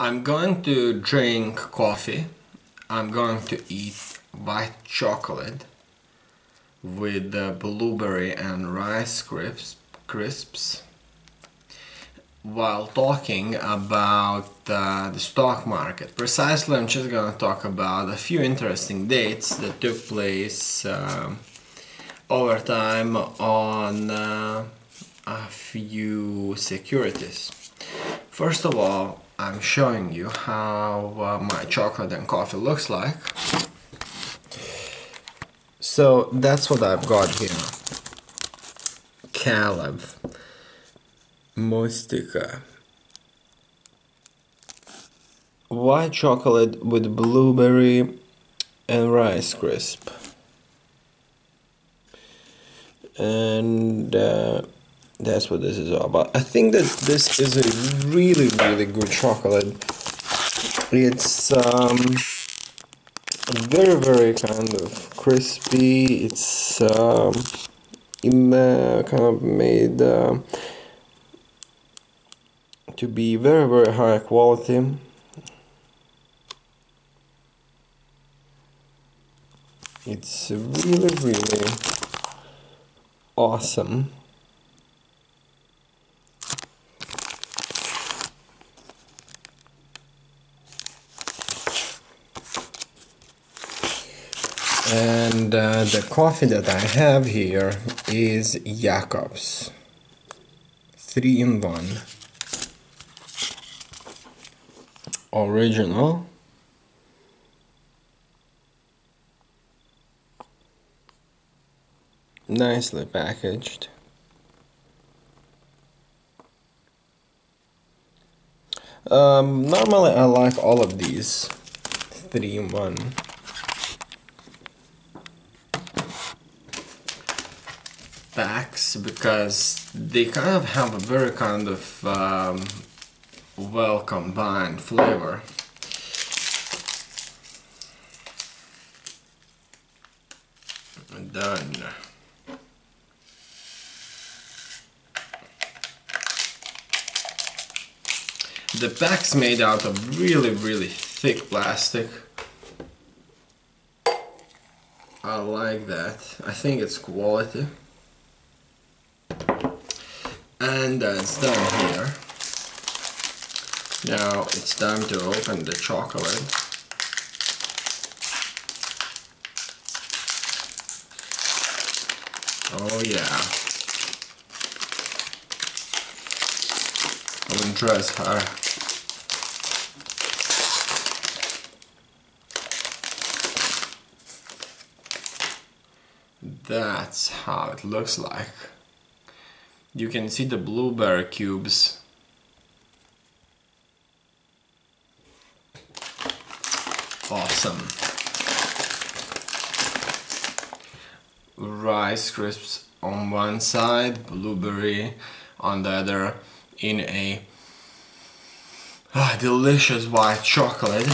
I'm going to drink coffee. I'm going to eat white chocolate with blueberry and rice crisps, crisps while talking about uh, the stock market. Precisely, I'm just going to talk about a few interesting dates that took place uh, over time on uh, a few securities. First of all, I'm showing you how uh, my chocolate and coffee looks like. So that's what I've got here. Kalev Mustica. White chocolate with blueberry and rice crisp. And uh, that's what this is all about. I think that this is a really, really good chocolate. It's um, very, very kind of crispy. It's um, uh, kind of made uh, to be very, very high quality. It's really, really awesome. And the coffee that I have here is Jacobs. 3 in 1 original. Nicely packaged. Um, normally I like all of these 3 in 1 because they kind of have a very kind of um, well combined flavor. Done. The pack's made out of really really thick plastic. I like that. I think it's quality. And that's done here. Now it's time to open the chocolate. Oh yeah. I will dress her. That's how it looks like. You can see the blueberry cubes awesome. Rice crisps on one side, blueberry on the other in a ah, delicious white chocolate.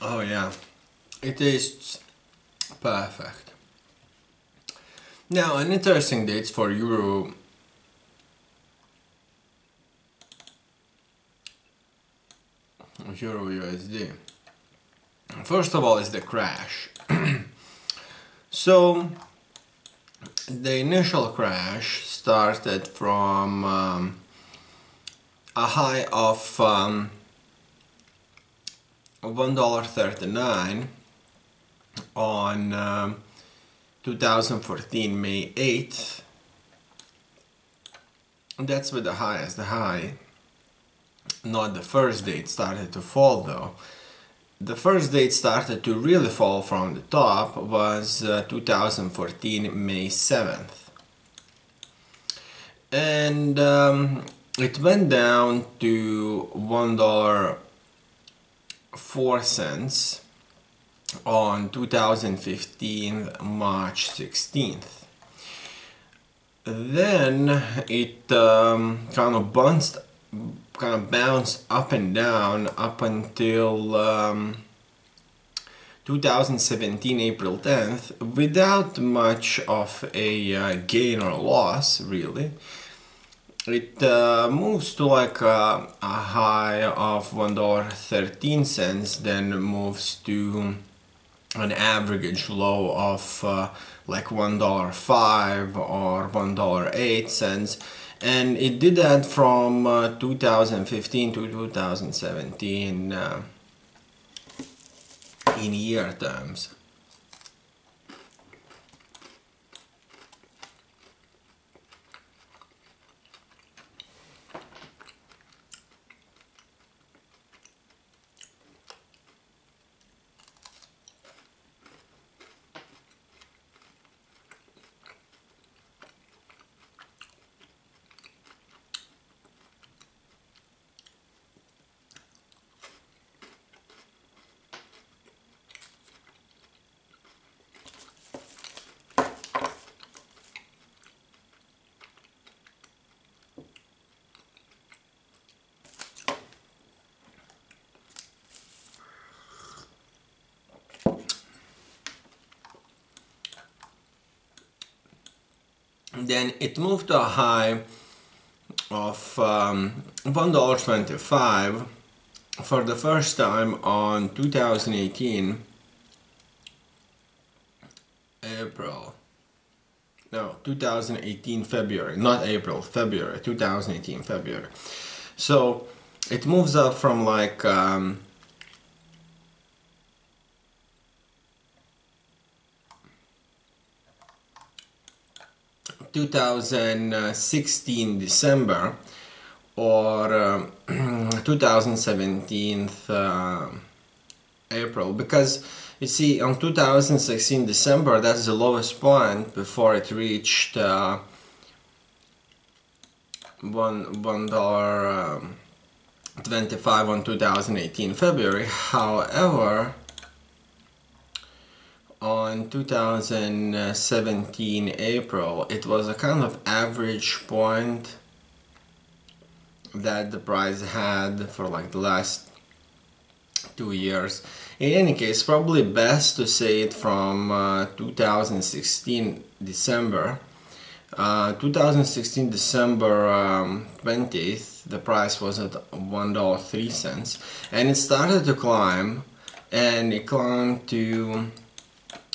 Oh yeah, it tastes perfect. Now, an interesting dates for Euro Euro USD. First of all is the crash. so the initial crash started from um, a high of um, $1.39 on um, 2014 May 8th that's with the highest the high. Not the first day it started to fall though. The first day it started to really fall from the top was uh, 2014 May 7th and um, it went down to one dollar four cents on 2015 March 16th. Then it um, kind of bounced, kind of bounced up and down up until um, 2017 April 10th without much of a uh, gain or loss really. It uh, moves to like a, a high of $1.13 then moves to an average low of uh, like $1.05 or $1.08 and it did that from uh, 2015 to 2017 uh, in year terms. Then it moved to a high of um, $1.25 for the first time on 2018 April. No 2018 February. Not April February 2018 February. So it moves up from like um, 2016 December or uh, 2017 uh, April. Because you see on 2016 December that's the lowest point before it reached uh, one one dollar um, 25 on 2018 February. However on 2017 April it was a kind of average point that the price had for like the last two years. In any case probably best to say it from uh, 2016 December. Uh, 2016 December um, 20th the price was at $1.03 and it started to climb and it climbed to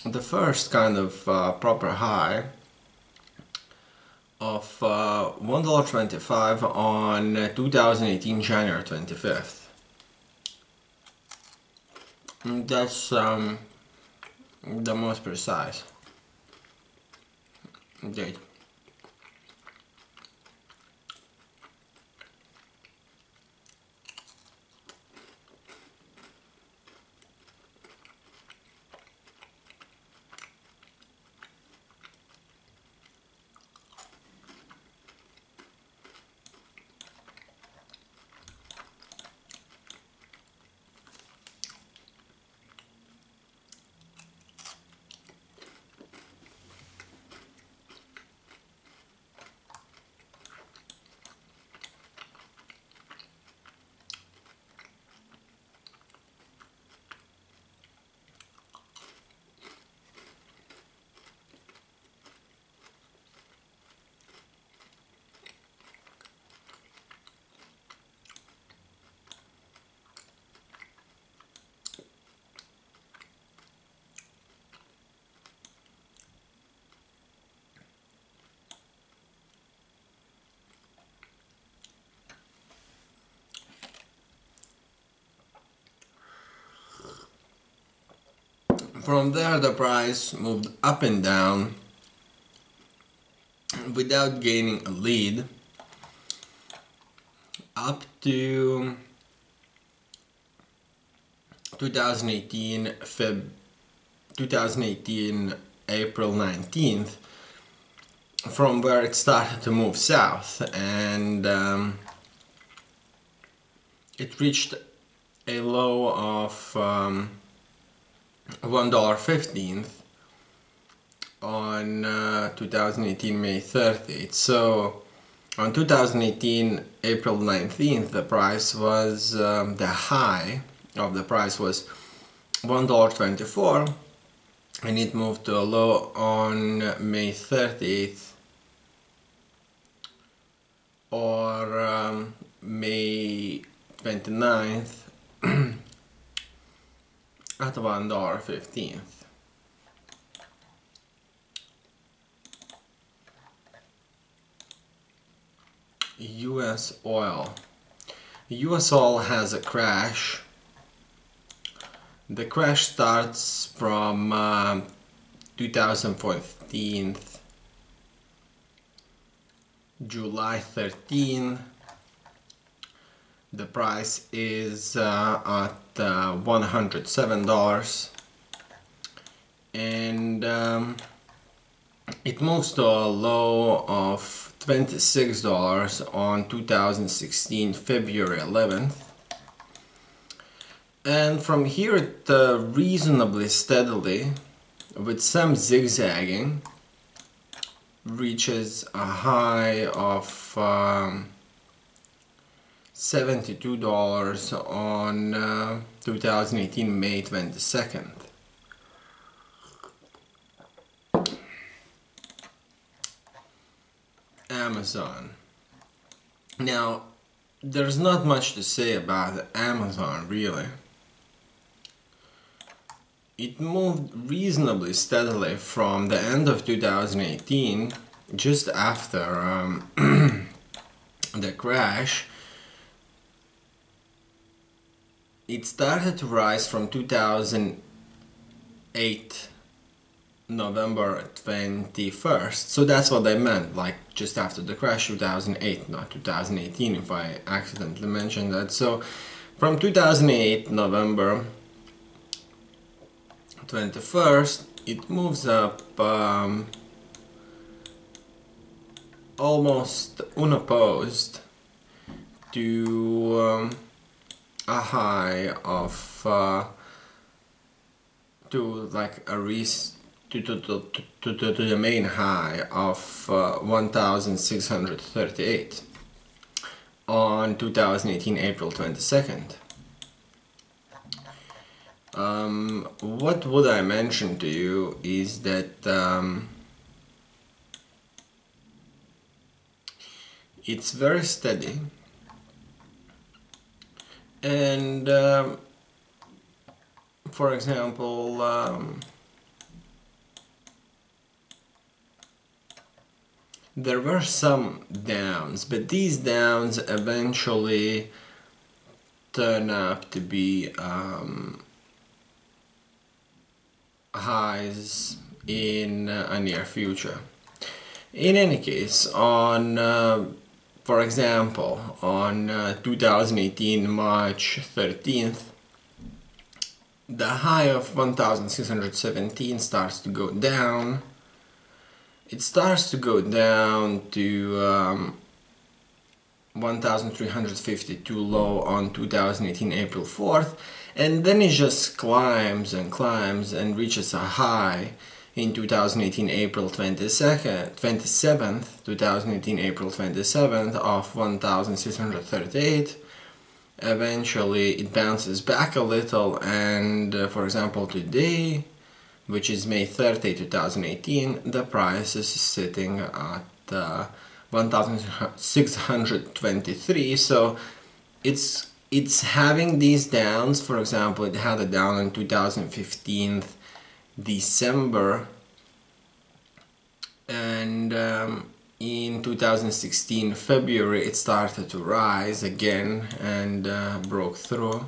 the first kind of uh, proper high of uh, $1.25 on uh, 2018 January 25th. And that's um, the most precise date. From there the price moved up and down without gaining a lead up to 2018 Feb 2018 April 19th from where it started to move south. And um, it reached a low of um, $1.15 on uh, 2018 May 30th so on 2018 April 19th the price was um, the high of the price was $1.24 and it moved to a low on May 30th or um, May 29th at $1.15 US oil. US oil has a crash. The crash starts from uh, 2014 July 13 the price is uh, at uh, $107 and um, it moves to a low of $26 on 2016 February 11th and from here it uh, reasonably steadily with some zigzagging reaches a high of um, $72 on uh, 2018 May 22nd Amazon. Now there's not much to say about Amazon really. It moved reasonably steadily from the end of 2018 just after um, the crash it started to rise from 2008 November 21st so that's what I meant like just after the crash 2008 not 2018 if I accidentally mentioned that. So from 2008 November 21st it moves up um, almost unopposed to um, a high of uh, to like a res to, to, to, to, to, to the main high of uh, 1638 on 2018 April 22nd um, what would I mention to you is that um, it's very steady and um, for example um, there were some downs but these downs eventually turn up to be um, highs in a near future. In any case, on uh, for example, on uh, 2018 March 13th, the high of 1617 starts to go down. It starts to go down to um, 1352 low on 2018 April 4th and then it just climbs and climbs and reaches a high in 2018 April 22nd 27th 2018 April 27th of 1638 eventually it bounces back a little and uh, for example today which is May 30 2018 the price is sitting at uh, 1623 so it's it's having these downs. For example it had a down in 2015 December and um, in 2016 February it started to rise again and uh, broke through.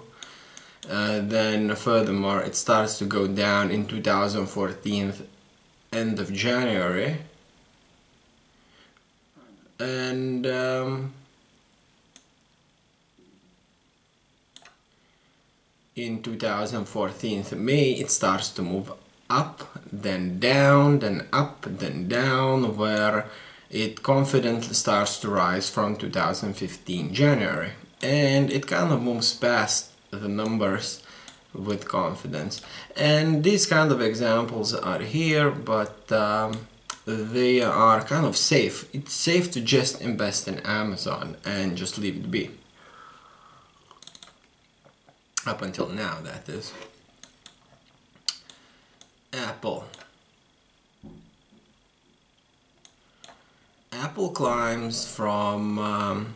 Uh, then furthermore it starts to go down in 2014 end of January. And um, in 2014 May it starts to move up then down then up then down where it confidently starts to rise from 2015 January. And it kind of moves past the numbers with confidence. And these kind of examples are here but um, they are kind of safe. It's safe to just invest in Amazon and just leave it be. Up until now that is Apple Apple climbs from um,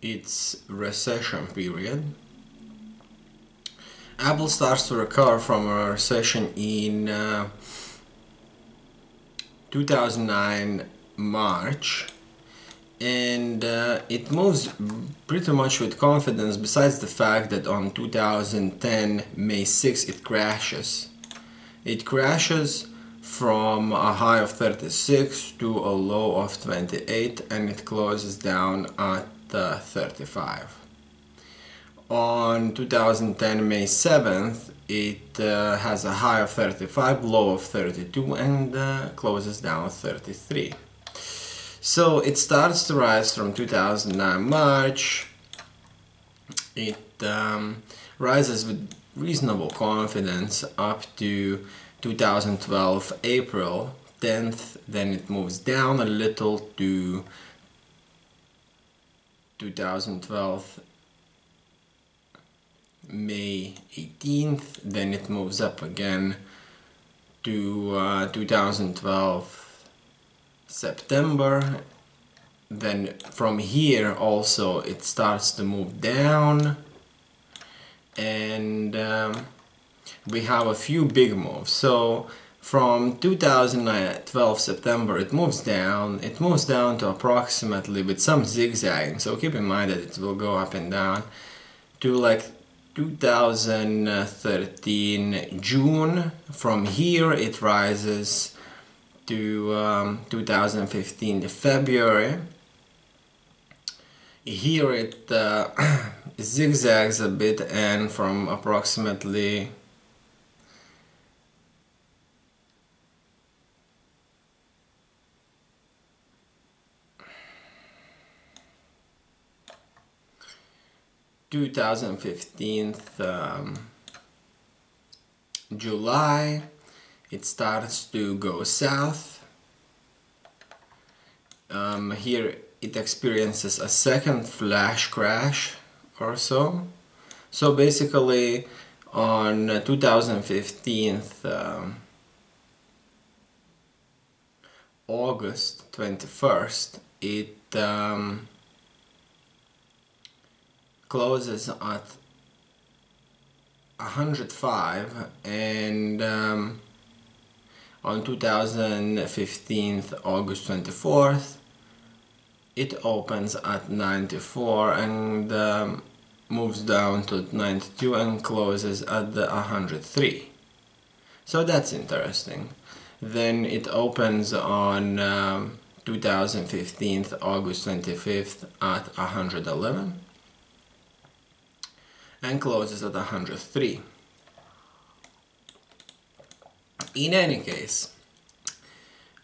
its recession period. Apple starts to recover from a recession in uh, 2009 March and uh, it moves pretty much with confidence besides the fact that on 2010 May 6 it crashes. It crashes from a high of 36 to a low of 28 and it closes down at uh, 35. On 2010 May 7th it uh, has a high of 35, low of 32 and uh, closes down 33. So it starts to rise from 2009 March. It um, rises with reasonable confidence up to 2012 April 10th. Then it moves down a little to 2012 May 18th. Then it moves up again to uh, 2012 September then from here also it starts to move down. And um, we have a few big moves. So from 2012 September it moves down. It moves down to approximately with some zigzagging so keep in mind that it will go up and down to like 2013 June. From here it rises to um, 2015 February. Here it uh, zigzags a bit and from approximately Two thousand fifteen um, July it starts to go south. Um, here it experiences a second flash crash or so. So basically on 2015 um, August 21st it um, closes at 105 and um, on 2015 August 24th it opens at 94 and um, moves down to 92 and closes at the 103 so that's interesting. Then it opens on um, 2015 August 25th at 111 and closes at 103 in any case,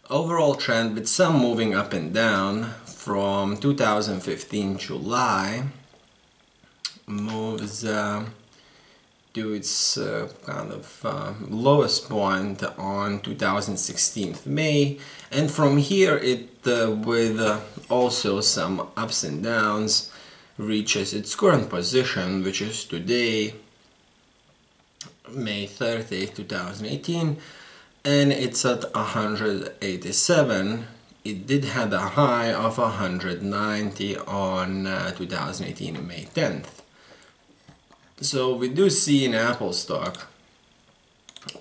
overall trend with some moving up and down from 2015 July moves uh, to its uh, kind of uh, lowest point on 2016 May. And from here it uh, with uh, also some ups and downs reaches its current position which is today May 30, 2018 and it's at 187 it did had a high of 190 on uh, 2018 May 10th so we do see in Apple stock.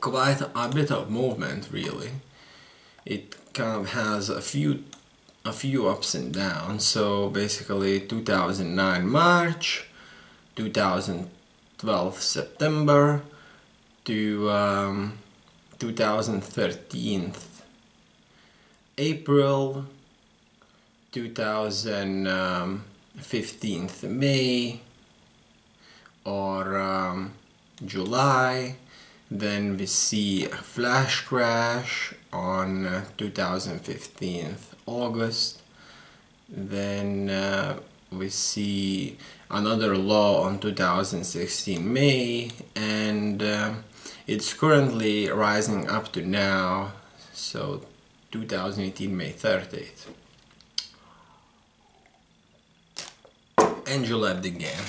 Quite a bit of movement really. It kind of has a few a few ups and downs. So basically 2009 March 2012 September to um, 2013 April 2015 May or um, July. Then we see a flash crash on uh, 2015 August. Then uh, we see another law on 2016 May. And uh, it's currently rising up to now so 2018 May 30th and you left again